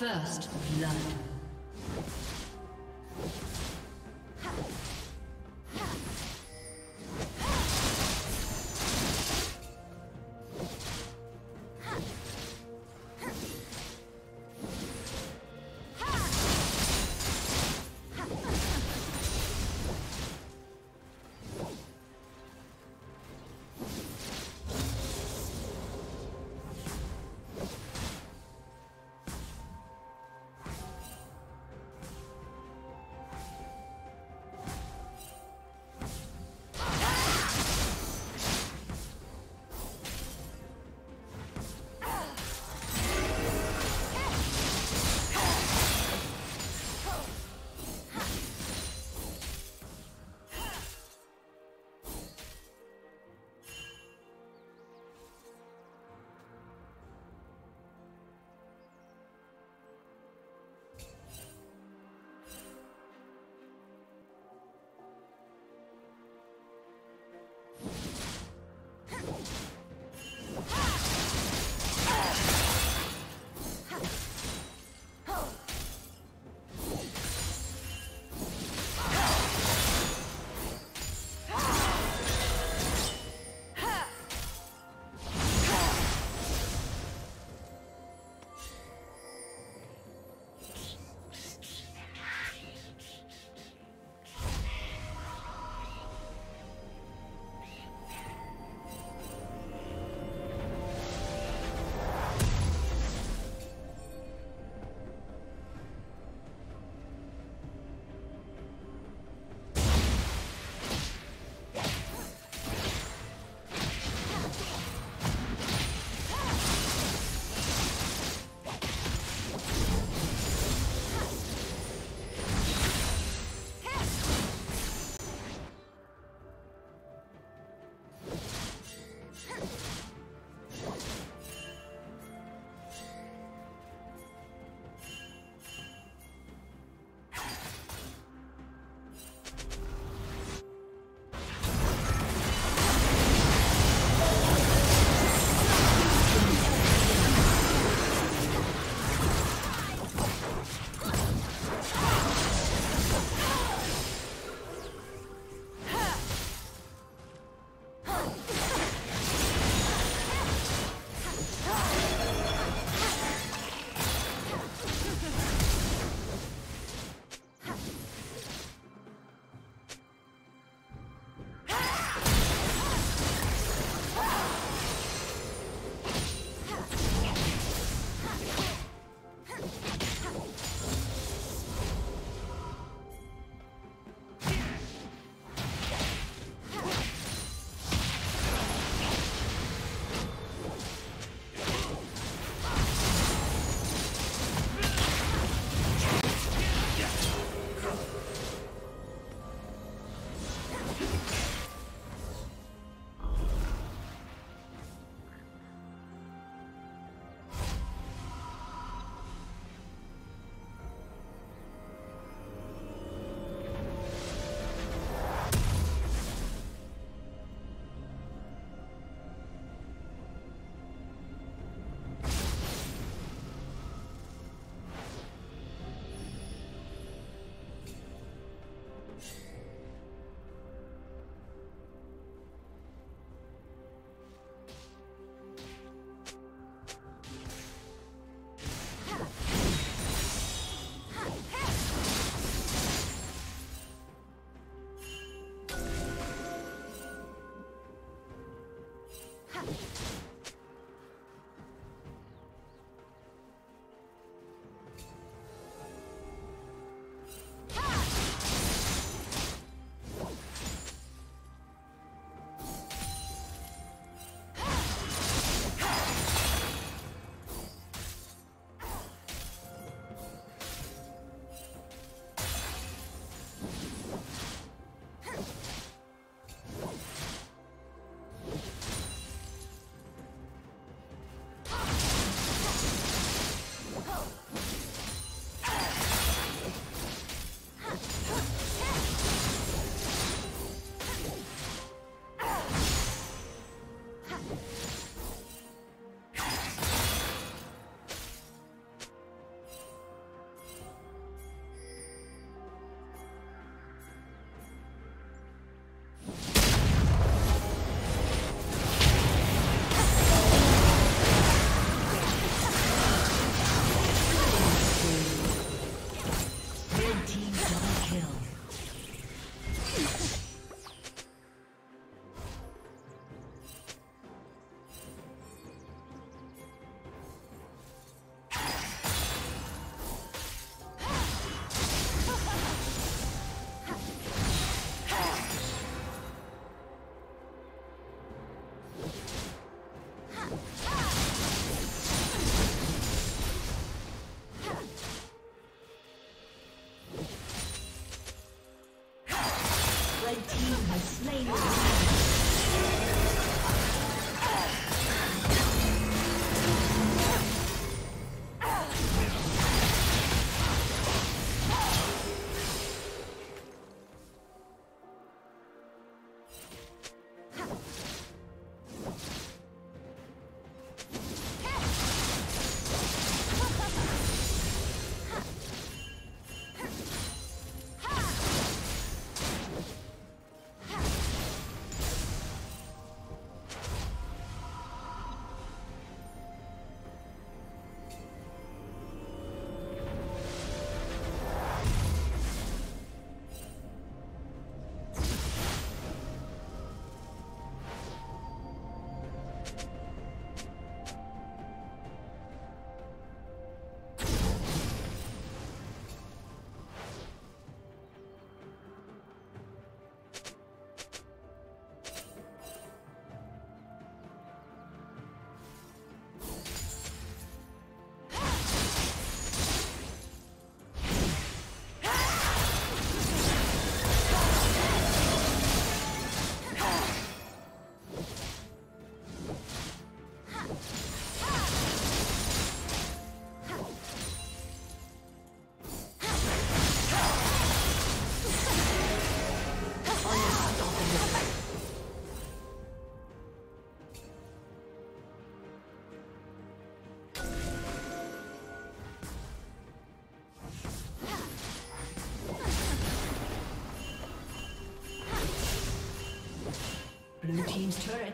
First blood.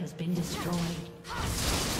Has been destroyed.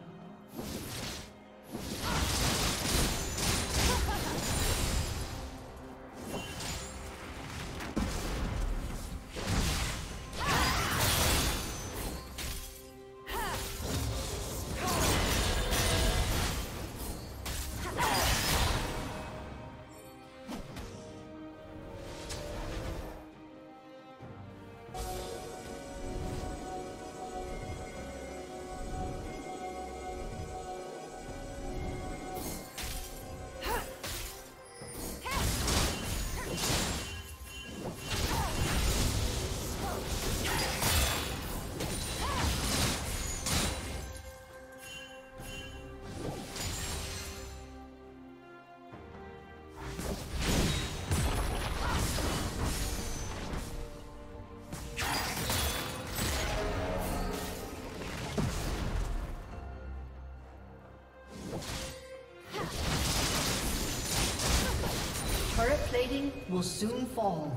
Will soon fall.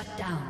Shut down.